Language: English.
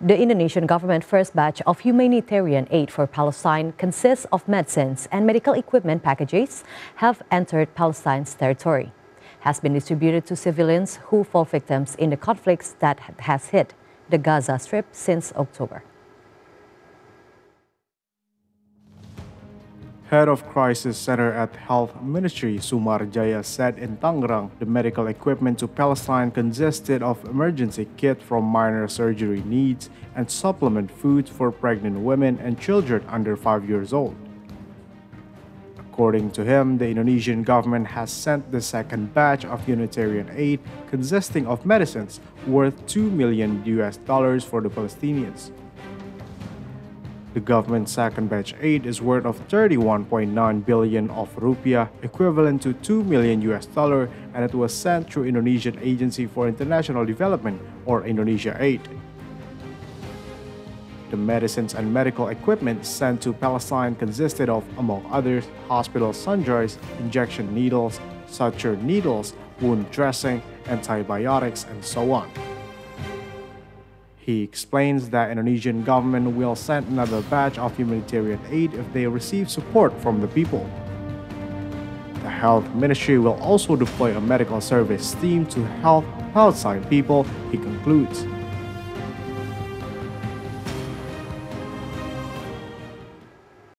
The Indonesian government first batch of humanitarian aid for Palestine consists of medicines and medical equipment packages have entered Palestine's territory. Has been distributed to civilians who fall victims in the conflicts that has hit the Gaza Strip since October. Head of Crisis Center at Health Ministry Sumarjaya said in Tangerang the medical equipment to Palestine consisted of emergency kit for minor surgery needs and supplement food for pregnant women and children under 5 years old. According to him, the Indonesian government has sent the second batch of humanitarian aid consisting of medicines worth 2 million US dollars for the Palestinians. The government's second batch aid is worth of 31.9 billion of rupiah, equivalent to 2 million US dollar, and it was sent through Indonesian Agency for International Development or Indonesia Aid. The medicines and medical equipment sent to Palestine consisted of, among others, hospital sundries, injection needles, suture needles, wound dressing, antibiotics, and so on. He explains that Indonesian government will send another batch of humanitarian aid if they receive support from the people. The health ministry will also deploy a medical service team to help Palestine people, he concludes.